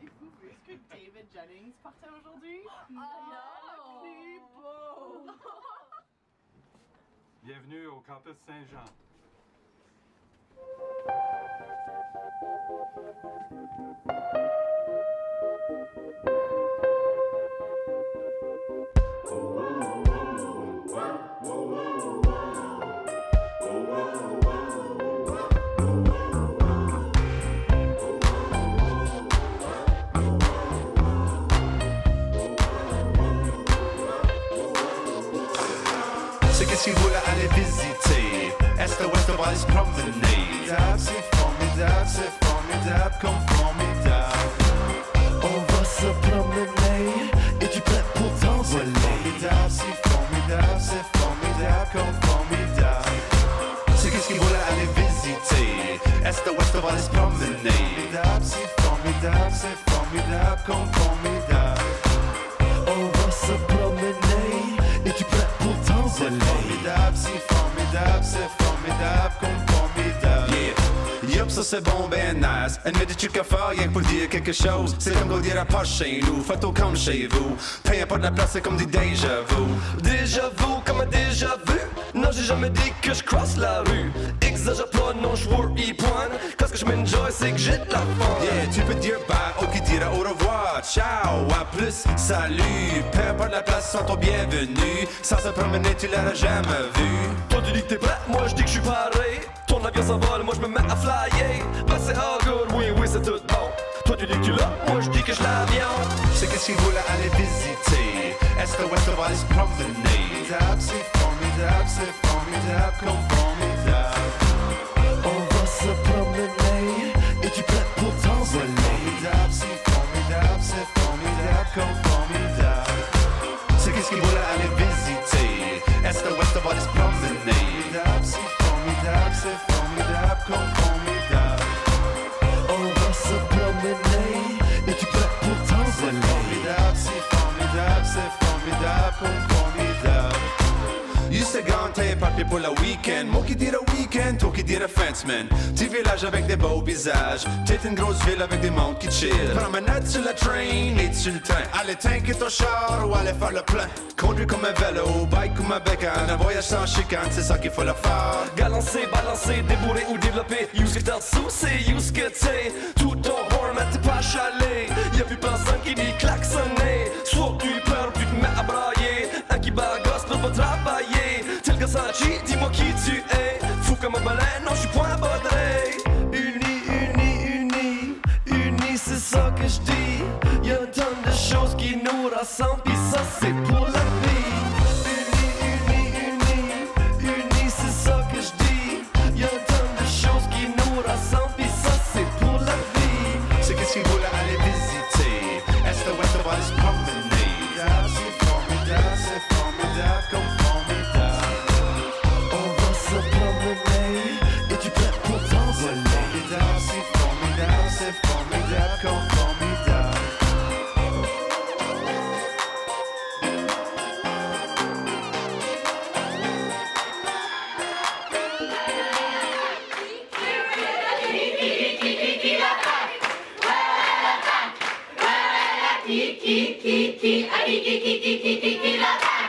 vu ce que David Jennings portait aujourd'hui? non! Plus beau! Bienvenue au campus Saint-Jean. C'est qu'est-ce qu'il voulait aller visiter Est ouest on va aller se promener C'est formidable, c'est formidable comme formidable. On va se promener Es-tu prêt pour t'envoler Formidable, c'est formidable, c'est formidable comme formidable. C'est qu'est-ce qu'il voulait aller visiter Est ouest on va aller se promener Formidable, c'est formidable, c'est formidable comme formidable formidable, c'est formidable ça c'est bon, ben nice. Des trucs à faire, rien que pour dire quelque chose. C'est comme qu'on dirait pas chez nous, photo comme chez vous. Peu importe la place, c'est comme des déjà vu. Déjà vu comme un déjà vu. Non j'ai jamais dit que je crosse la rue. Exagère pas non je vois y pointe. Quand ce que je m'enjoy c'est que j'ai de la fun. Yeah, tu peux dire bye, ok, dire au revoir, ciao, à plus, salut. Peu importe la place, sont ton bienvenu. Sans se promener, tu l'auras jamais vu. Toi tu dis que t'es prêt, moi je dis que je suis pareil Ton avion s'envole, moi je me mets à flyer. Ben c'est all good, oui oui c'est tout bon. Toi tu dis que tu l'as, moi je dis que je l'avion. C'est qu'est-ce qu'il voulait aller visiter Est ouest on va aller se promener Formidable, c'est formidable, c'est formidable comme Formidable, c'est formidable, parti pour le week-end. Moi qui dirais week-end, toi qui dirais fin de semaine. Petit village avec des beaux visages. T'es une grosse ville avec des mondes qui chill Promenade sur la train et sur le train Allez t'inquiète au char ou allez faire le plein. Conduire comme un vélo, bike comme un bécane. Un voyage sans chicane, c'est ça qu'il faut le faire. Galancer, balancer, débourrer ou développer. Use que t'as sous, c'est use que t'es Tout ton horn, mais t'es pas chalé Sachi, dis-moi qui tu es? Fou comme un baleine, non je suis point baudré Uni, uni, uni, uni, c'est ça que je dis. Y'a un tonne de choses qui nous rassemblent Pis ça c'est pour la ki ki ki, ki ki ki ki ki ki ki la la.